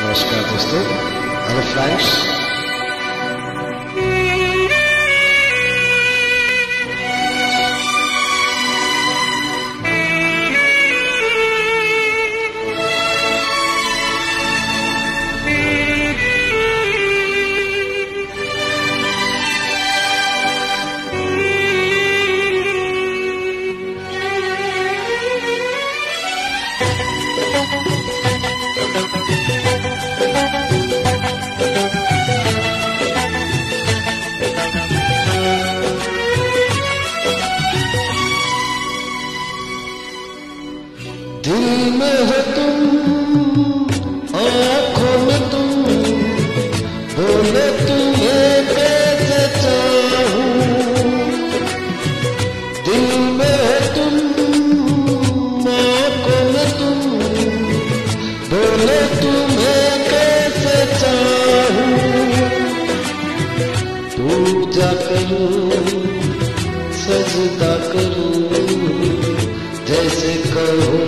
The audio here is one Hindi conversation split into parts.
नमस्कार दोस्तों हेलो फ्रेंड्स करूँ सजदा करूँ जैसे कहो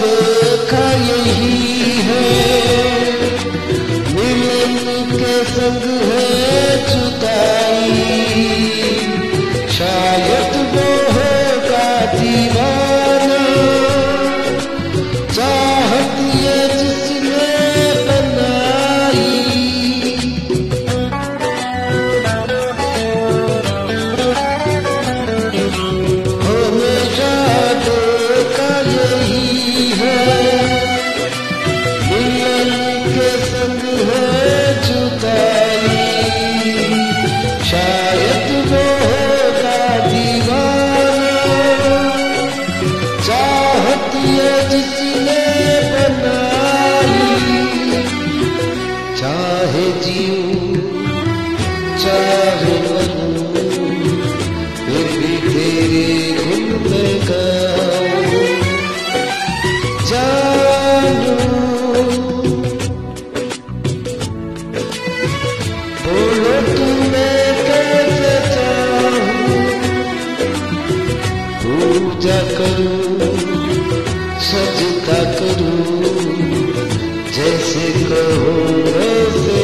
Lord. रंग है पूजा करूँ सजता करूँ जैसे कहो वैसे